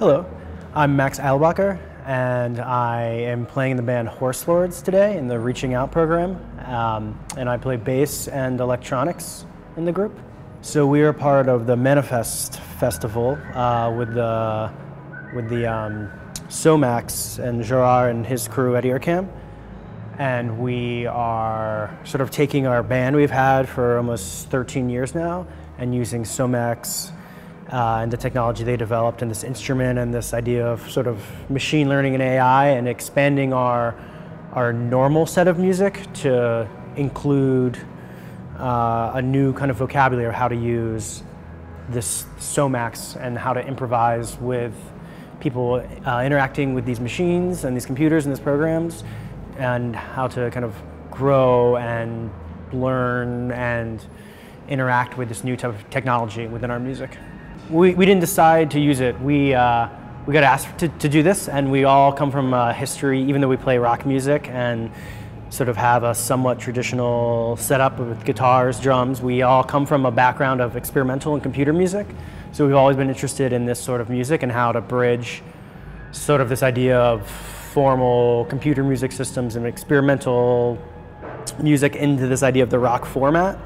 Hello, I'm Max Eilbacher, and I am playing in the band Horse Lords today in the Reaching Out program, um, and I play bass and electronics in the group. So we are part of the ManiFeste Festival uh, with the with the um, Somax and Gerard and his crew at Ircam, and we are sort of taking our band we've had for almost 13 years now and using Somax uh, and the technology they developed and this instrument and this idea of sort of machine learning and AI and expanding our our normal set of music to include uh, a new kind of vocabulary of how to use this Somax and how to improvise with people uh, interacting with these machines and these computers and these programs and how to kind of grow and learn and interact with this new type of technology within our music. We, we didn't decide to use it. We, uh, we got asked to, to do this, and we all come from uh, history, even though we play rock music and sort of have a somewhat traditional setup with guitars, drums. We all come from a background of experimental and computer music. So we've always been interested in this sort of music and how to bridge sort of this idea of formal computer music systems and experimental music into this idea of the rock format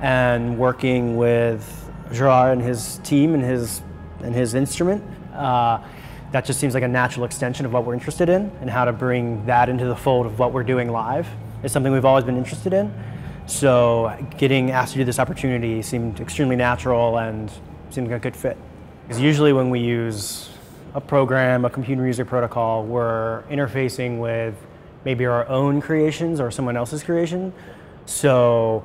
and working with Gerard and his team and his and his instrument. Uh, that just seems like a natural extension of what we're interested in and how to bring that into the fold of what we're doing live is something we've always been interested in. So getting asked to do this opportunity seemed extremely natural and seemed like a good fit. Because usually when we use a program, a computer user protocol, we're interfacing with maybe our own creations or someone else's creation. So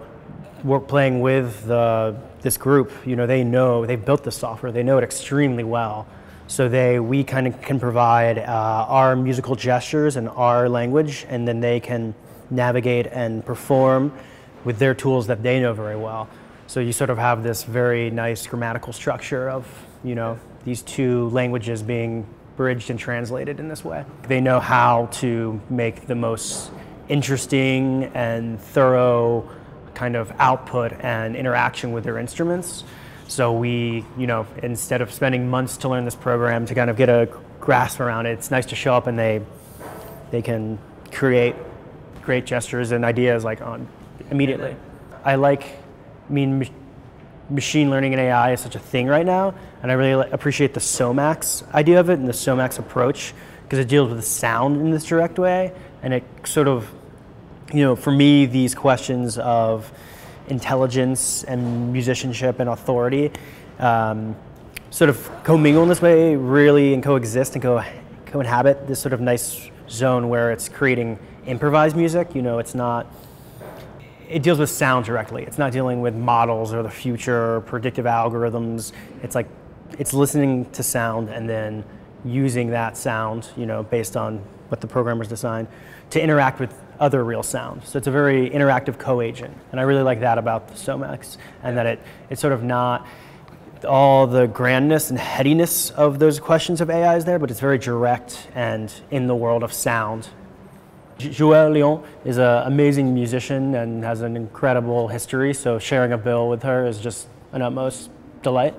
we're playing with the, this group, you know, they know, they've built the software, they know it extremely well. So they, we kind of can provide uh, our musical gestures and our language, and then they can navigate and perform with their tools that they know very well. So you sort of have this very nice grammatical structure of, you know, these two languages being bridged and translated in this way. They know how to make the most interesting and thorough kind of output and interaction with their instruments. So we, you know, instead of spending months to learn this program to kind of get a grasp around it, it's nice to show up and they they can create great gestures and ideas like on immediately. I like, I mean, machine learning and AI is such a thing right now, and I really appreciate the Somax idea of it and the Somax approach because it deals with the sound in this direct way, and it sort of, you know, for me, these questions of intelligence and musicianship and authority um, sort of commingle in this way, really, and coexist and co co-inhabit this sort of nice zone where it's creating improvised music. You know, it's not. It deals with sound directly. It's not dealing with models or the future or predictive algorithms. It's like it's listening to sound and then using that sound, you know, based on what the programmers designed, to interact with other real sound. So it's a very interactive co-agent, and I really like that about the Somax, and that it it's sort of not all the grandness and headiness of those questions of AI is there, but it's very direct and in the world of sound. Joëlle Léandre is an amazing musician and has an incredible history, so sharing a bill with her is just an utmost delight.